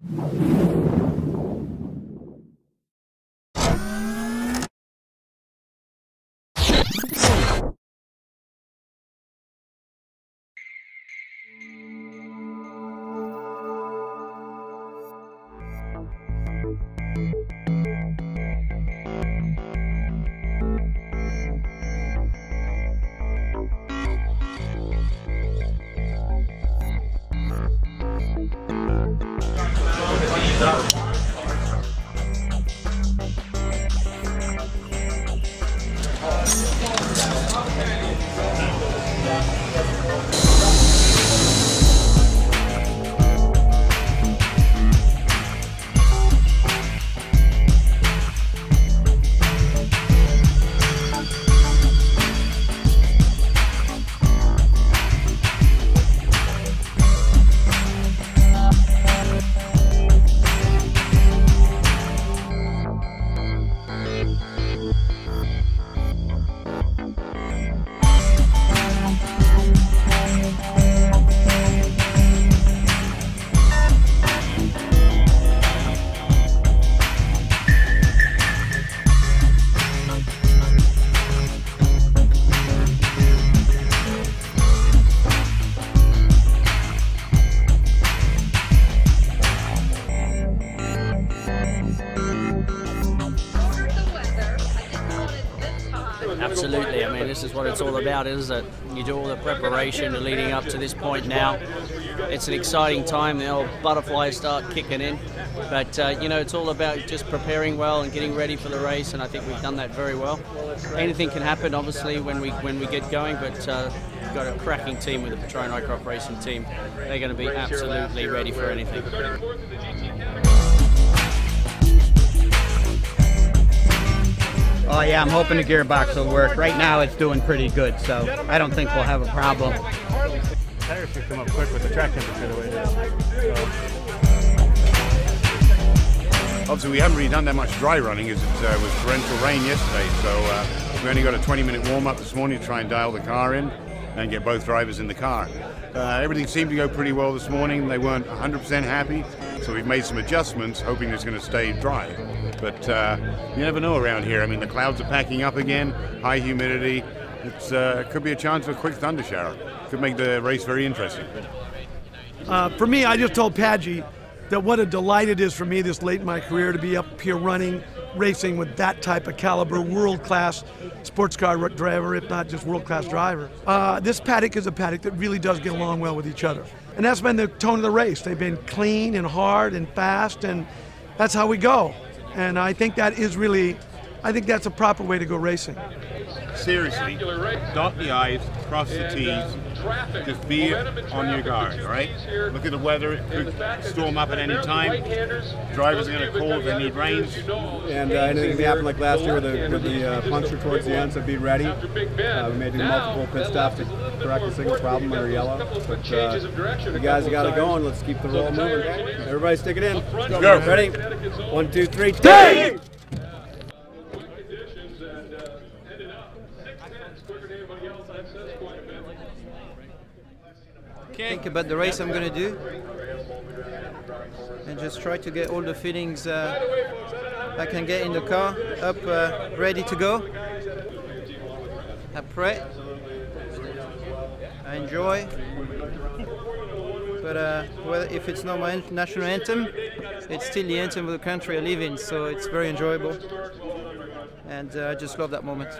Absolutely. I mean, this is what it's all about, is it? You do all the preparation leading up to this point now. It's an exciting time. The old butterflies start kicking in. But, uh, you know, it's all about just preparing well and getting ready for the race, and I think we've done that very well. Anything can happen, obviously, when we when we get going, but uh, we've got a cracking team with the Patron Highcroft Racing team. They're going to be absolutely ready for anything. Oh yeah, I'm hoping the gearbox will work. Right now it's doing pretty good, so I don't think we'll have a problem. Tires should come up quick with the track temperature the way it is. Obviously, we haven't really done that much dry running as it uh, was torrential rain yesterday, so uh, we only got a 20-minute warm-up this morning to try and dial the car in and get both drivers in the car. Uh, everything seemed to go pretty well this morning. They weren't 100% happy, so we've made some adjustments, hoping it's going to stay dry. But uh, you never know around here. I mean, the clouds are packing up again, high humidity. It uh, could be a chance of a quick thunder shower. Could make the race very interesting. Uh, for me, I just told Padgy that what a delight it is for me this late in my career to be up here running, racing with that type of caliber, world class sports car driver, if not just world class driver. Uh, this paddock is a paddock that really does get along well with each other. And that's been the tone of the race. They've been clean and hard and fast, and that's how we go. And I think that is really, I think that's a proper way to go racing. Seriously, dot the I's, cross the T's, just be on your guard, all right? Look at the weather, it could storm up at any time. Drivers are going to call if they need rains. And uh, anything can happen like last year with the, with the uh, puncture towards the end, so be ready. Uh, we may do multiple pit stops to correct the single problem under yellow. But uh, you guys got it going. Let's keep the roll moving. Everybody stick it in. Let's go. Ready? One, two, three, take! Think about the race I'm going to do and just try to get all the feelings uh, I can get in the car up uh, ready to go. Après I enjoy. But uh, well, if it's not my national anthem it's still the anthem of the country I live in so it's very enjoyable. And uh, I just love that moment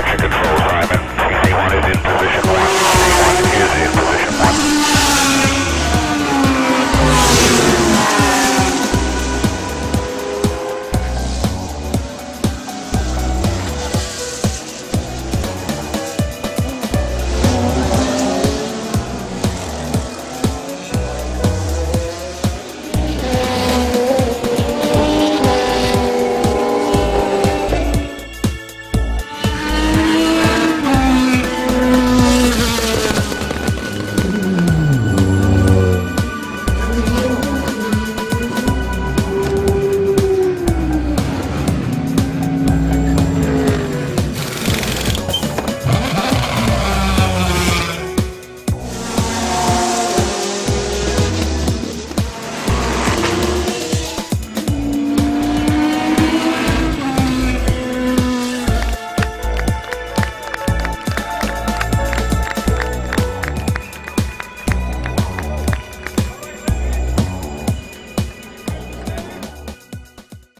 Action control, time